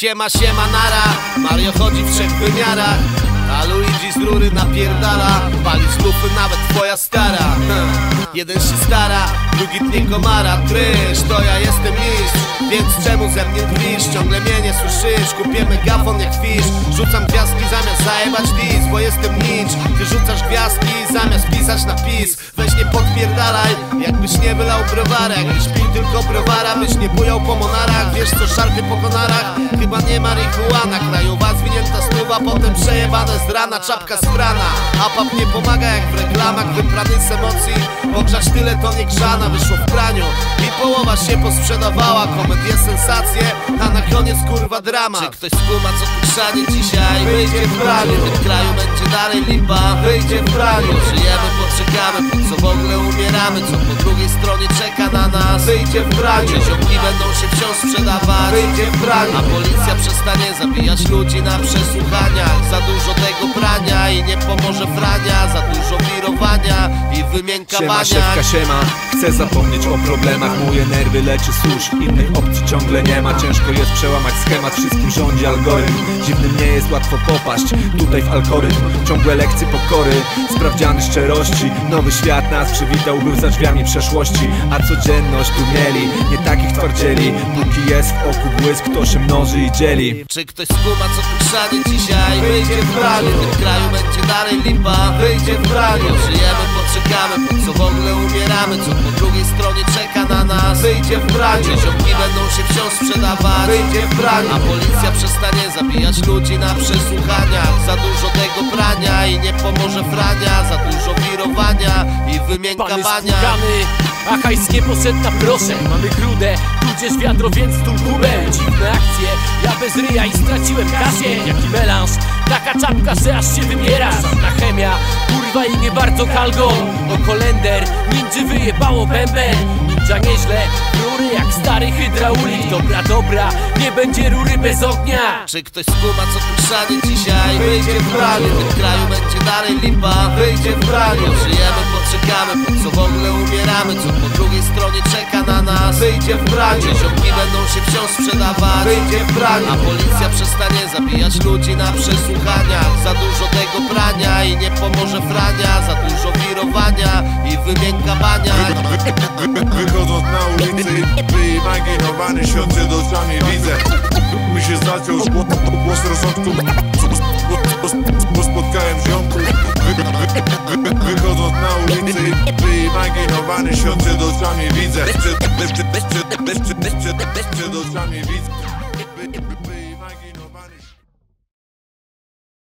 Siema, siema, nara. Mario chodzi w trzech wymiarach a Luigi z rury napierdala. Pali lufy nawet twoja stara. Jeden się stara, drugi tnie komara Tryż, to ja jestem mistrz Więc czemu ze mnie twisz? Ciągle mnie nie słyszysz Kupię megafon jak fisz. Rzucam gwiazdki zamiast zajebać dis Bo jestem nicz Ty rzucasz gwiazdki zamiast pisać napis Weź nie podpierdalaj Jakbyś nie wylał browara. Jakbyś tylko browara Byś nie bujał po monarach. Wiesz co szarpie po konarach Chyba nie marihuana. Krajowa zwinięta snuwa Potem przejebane z rana. Czapka sprana A pap nie pomaga jak w reklamach. Wyprany z emocji. Ogrzać tyle to nie grzana. Wyszło w praniu. I połowa się posprzedawała. Komedie, sensacje. A na koniec kurwa drama. Czy ktoś skuma co tu chrzanie dzisiaj? Wyjdzie w praniu. W tym kraju będzie dalej lipa? Wyjdzie w praniu. Żyjemy, poczekamy. Po co w ogóle umieramy? Co po drugiej stronie czeka na nas? Wyjdzie w praniu Ziomki będą się wciąż sprzedawać. Wyjdzie w praniu A policja przestanie zabijać ludzi na przesłuchaniach. Za dużo tego prania I nie pomoże frania. Za dużo wirowania I wymiękawania Siema, szefka, siema. Chcę zapomnieć o problemach. Moje nerwy leczy susz Innych opcji ciągle nie ma. Ciężko jest przełamać schemat. Wszystkim rządzi algorytm. Dziwnym nie jest łatwo popaść. Tutaj w algorytm Ciągłe lekcje pokory. Sprawdziany szczerości. Nowy świat nas przywitał Był za drzwiami przeszłości. A codzienność tu mieli Nie takich twardzieli. Póki jest w oku błysk To się mnoży i dzieli. Czy ktoś skuma co tu chrzanie dzisiaj? Wyjdzie w praniu W tym kraju będzie dalej lipa. Wyjdzie w praniu Żyjemy, poczekamy Po co w ogóle umieramy? Co po drugiej stronie czeka na nas? Wyjdzie w praniu Ziomki będą się wciąż sprzedawać. Wyjdzie w praniu A policja przestanie zabijać ludzi na przesłuchaniach Za dużo tego prania I nie pomoże frania. Za dużo wirowania I Pan jest wymiękawania spłukany, a hajs nie poszedł na proszę. Mamy grudę, tudzież wiadro, więc tu kubel Dziwne akcje, ja bez ryja i straciłem kasję Jaki melanż, taka czapka, że aż się wybiera. Żadna chemia, kurwa i nie bardzo kalgon O kolender, ninja wyjebało bęben Ninja nieźle, rury jak stary hydraulik. Dobra, dobra, nie będzie rury bez ognia. Czy ktoś skuma co tu chrzanie dzisiaj? Wyjdzie w praniu. W tym kraju będzie dalej lipa. Wyjdzie w praniu. Żyjemy, poczekamy Po co w ogóle umieramy? Co po drugiej stronie czeka na nas? Wyjdzie w praniu. Ziomki będą się wciąż sprzedawać. Wyjdzie w praniu. A policja przestanie zabijać ludzi na przesłuchaniach Za dużo tego prania I nie pomoże frania. Za dużo wirowania I wymiękawania Wychodząc na ulicę i wyimaginowany świat przed oczami widzę. Mi się zaciął głos, głos rozsądku Wychodząc na ulicę Wyimaginowany świat przed oczami widzę. Przed, przed, przed, przed, przed, przed, przed, przed oczami widzę.